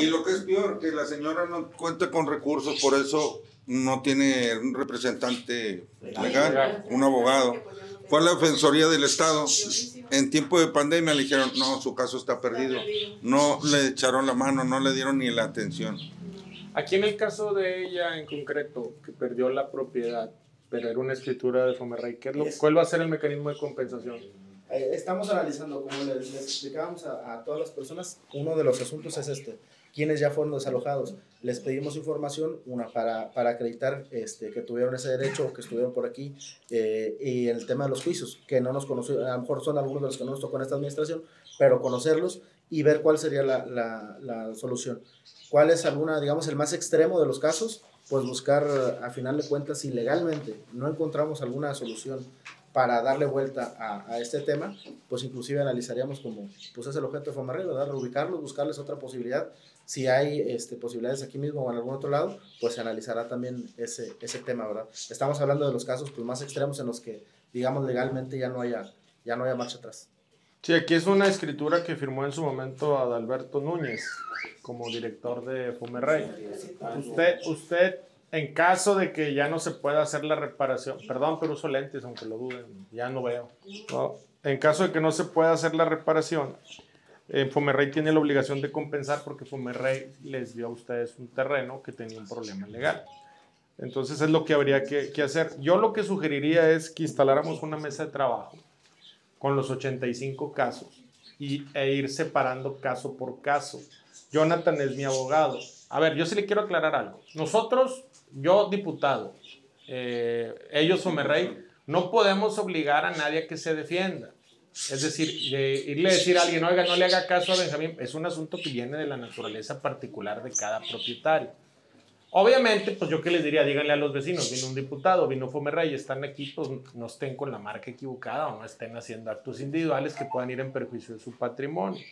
Y lo que es peor, que la señora no cuenta con recursos, por eso no tiene un representante legal, un abogado. Fue a la Defensoría del Estado. En tiempo de pandemia le dijeron, no, su caso está perdido. No le echaron la mano, no le dieron ni la atención. Aquí en el caso de ella en concreto, que perdió la propiedad, pero era una escritura de Fomerrey, ¿qué es lo, ¿cuál va a ser el mecanismo de compensación? Eh, estamos analizando, como les, les explicábamos a, a, todas las personas, uno de los asuntos es este, quienes ya fueron desalojados. Les pedimos información, una, para, para acreditar este, que tuvieron ese derecho que estuvieron por aquí, eh, y el tema de los juicios, que no nos conocieron, a lo mejor son algunos de los que no nos tocó en esta administración, pero conocerlos y ver cuál sería la, la, la solución. ¿Cuál es alguna, digamos, el más extremo de los casos? Pues buscar, a final de cuentas, si legalmente no encontramos alguna solución para darle vuelta a, a, este tema, pues inclusive analizaríamos como, pues es el objeto de Fomarrey, ¿verdad? Reubicarlos, buscarles otra posibilidad. Si hay este, posibilidades aquí mismo o en algún otro lado, pues se analizará también ese, ese tema, ¿verdad? Estamos hablando de los casos pues, más extremos en los que, digamos, legalmente ya no haya, ya no haya marcha atrás. Sí, aquí es una escritura que firmó en su momento Adalberto Núñez como director de Fumerrey. Usted, usted en caso de que ya no se pueda hacer la reparación, perdón, pero uso lentes, aunque lo duden, ya no veo. No, en caso de que no se pueda hacer la reparación, eh, Fomerrey tiene la obligación de compensar porque Fomerrey les dio a ustedes un terreno que tenía un problema legal. Entonces es lo que habría que, que hacer. Yo lo que sugeriría es que instaláramos una mesa de trabajo con los 85 casos y, e ir separando caso por caso. Jonathan es mi abogado. A ver, yo sí le quiero aclarar algo. Nosotros yo diputado, eh, ellos Somerrey, no podemos obligar a nadie a que se defienda. Es decir, de irle a decir a alguien, oiga, no le haga caso a Benjamín, es un asunto que viene de la naturaleza particular de cada propietario. Obviamente, pues yo qué les diría, díganle a los vecinos, vino un diputado, vino Fomerrey, están aquí, pues no estén con la marca equivocada o no estén haciendo actos individuales que puedan ir en perjuicio de su patrimonio.